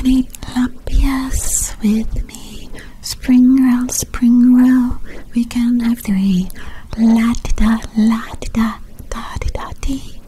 any lumpias with me? Spring roll, spring roll, we can have three. La di da, la di da, da di da dee.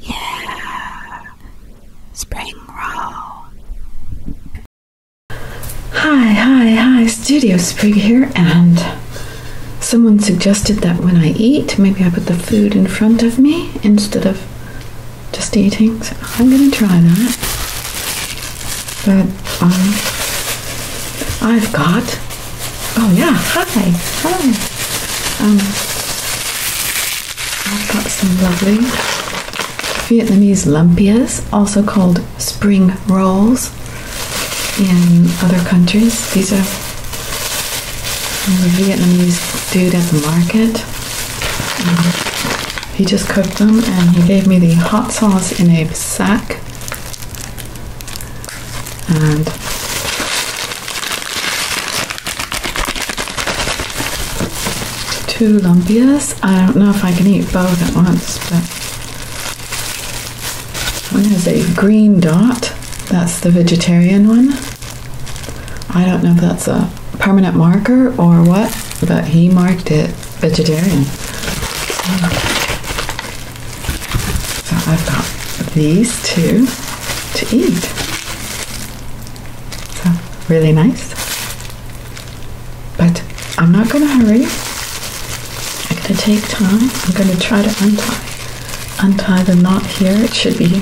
Yeah. Spring roll. Hi, hi, hi, Studio Sprig here, and someone suggested that when I eat, maybe I put the food in front of me instead of just eating. So I'm gonna try that. But um, I've got. Oh yeah, hi, hi. Um, I've got some lovely Vietnamese lumpias, also called spring rolls in other countries. These are from the Vietnamese dude at the market. Um, he just cooked them and he gave me the hot sauce in a sack. And two lumpias. I don't know if I can eat both at once, but one has a green dot. That's the vegetarian one. I don't know if that's a permanent marker or what, but he marked it vegetarian. So I've got these two to eat. Really nice. But I'm not gonna hurry. I'm gonna take time. I'm gonna try to untie untie the knot here. It should be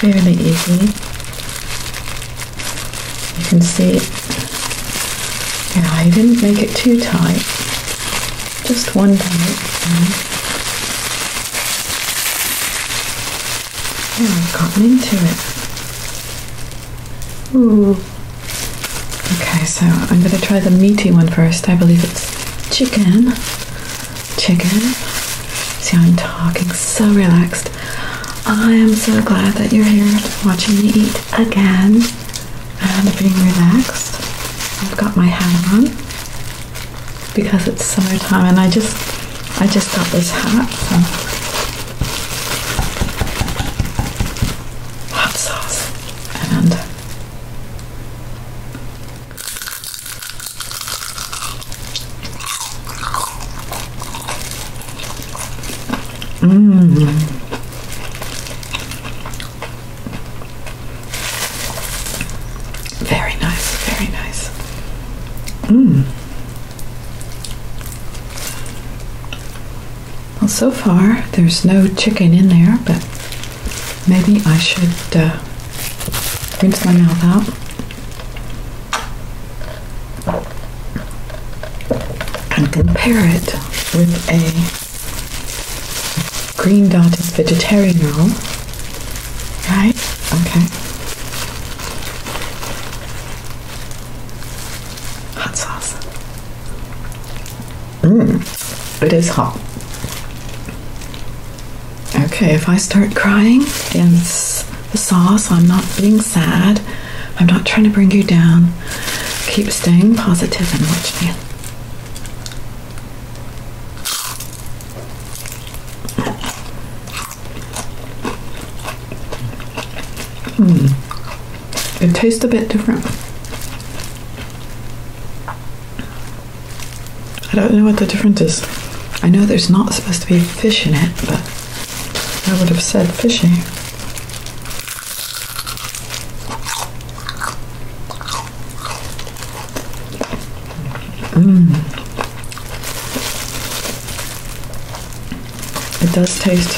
fairly easy. You can see yeah, I didn't make it too tight. Just one tight. Yeah, I've gotten into it. Ooh. Okay, so I'm gonna try the meaty one first. I believe it's chicken. Chicken. See, I'm talking so relaxed. I am so glad that you're here watching me eat again and being relaxed. I've got my hat on because it's summertime and I just I just got this hat from hot sauce and Very nice, very nice. Mmm. Well, so far there's no chicken in there, but maybe I should uh, rinse my mouth out. And compare it with a green dotted vegetarian roll. Right? Okay. Hot sauce. Mmm, it is hot. Okay, if I start crying in the sauce, I'm not being sad. I'm not trying to bring you down. Keep staying positive and watch me. Mm. It tastes a bit different. I don't know what the difference is. I know there's not supposed to be fish in it, but I would have said fishy. Mm. It does taste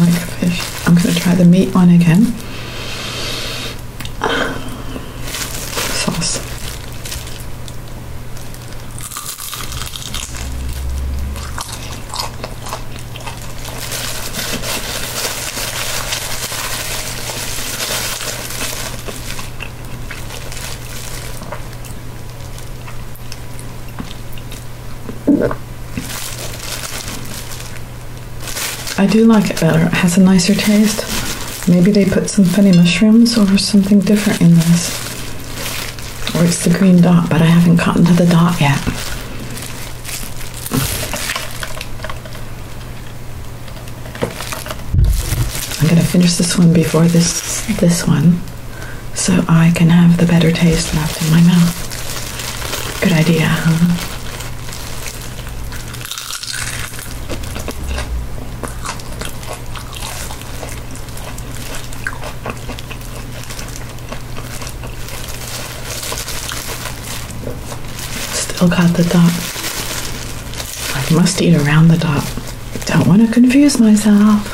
like fish. I'm going to try the meat one again. Sauce. I do like it better. It has a nicer taste. Maybe they put some funny mushrooms or something different in this. Or it's the green dot, but I haven't gotten to the dot yet. I'm gonna finish this one before this this one. so I can have the better taste left in my mouth. Good idea, huh? Still got the dot. I must eat around the dot. Don't want to confuse myself.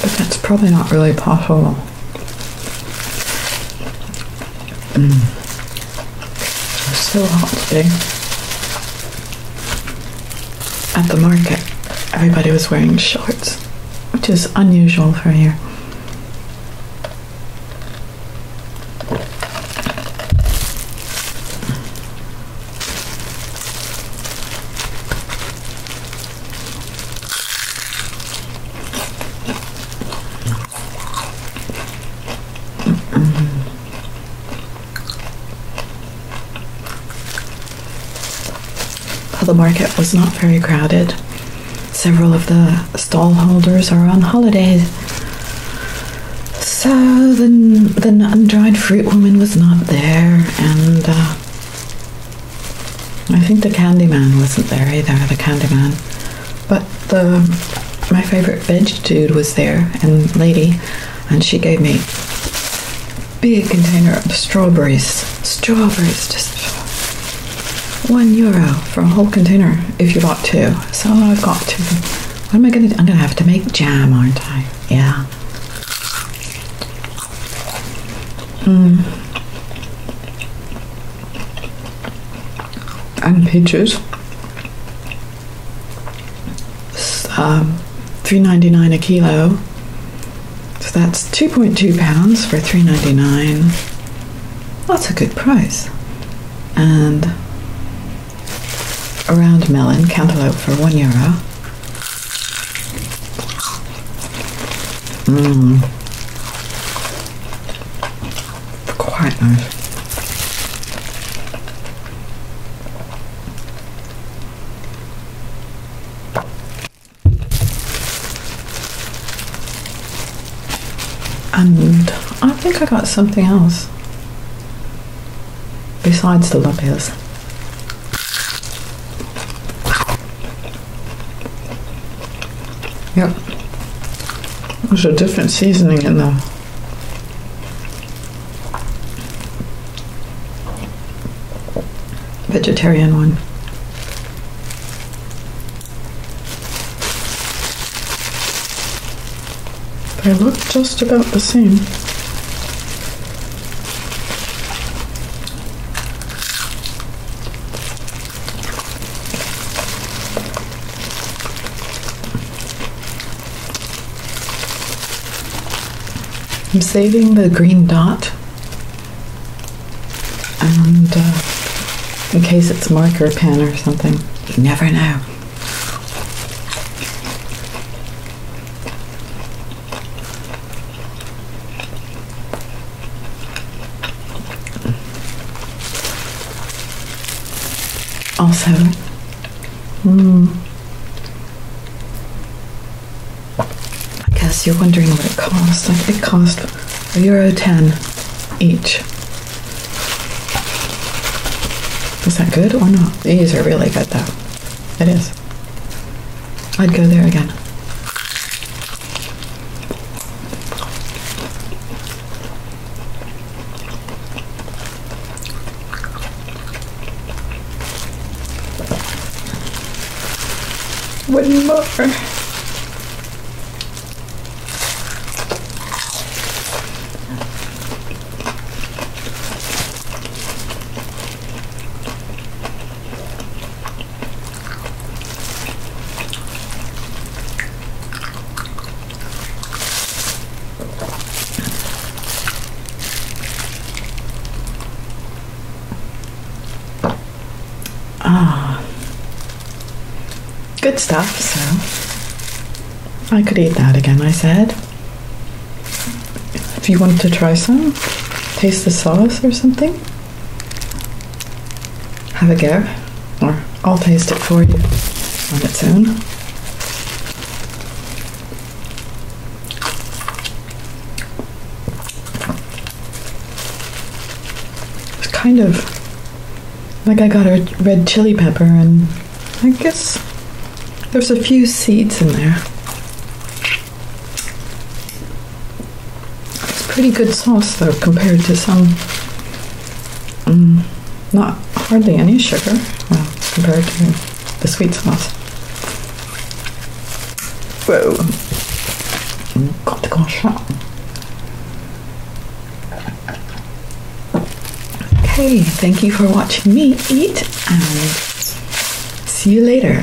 But that's probably not really possible. Mm. It's so hot today. At the market, everybody was wearing shorts, which is unusual for here. The market was not very crowded. Several of the stall holders are on holiday. So the, the undraed fruit woman was not there, and uh, I think the candy man wasn't there either, the candy man. But the my favorite veg dude was there, and lady, and she gave me a big container of strawberries. Strawberries, just one euro for a whole container if you bought two. So I've got two. What am I gonna do? I'm gonna have to make jam, aren't I? Yeah. Mm. And peaches. Um, three ninety nine a kilo. So that's two point two pounds for three ninety nine. That's a good price. And a round melon, cantaloupe for one euro. Mmm. Quite nice. And I think I got something else besides the lopias. Yep. There's a different seasoning in them. Vegetarian one. They look just about the same. I'm saving the green dot and uh, in case it's marker pen or something. You never know. Also, hmm. you're wondering what it cost. It cost a euro 10 each. Is that good or not? These are really good though. It is. I'd go there again. More. good stuff, so I could eat that again, I said. If you want to try some, taste the sauce or something, have a go, or I'll taste it for you on its own. It's kind of like I got a red chili pepper and I guess there's a few seeds in there. It's pretty good sauce though compared to some. Um, not hardly any sugar. Well, compared to the sweet sauce. Whoa. Got to go. Okay, thank you for watching me eat and see you later.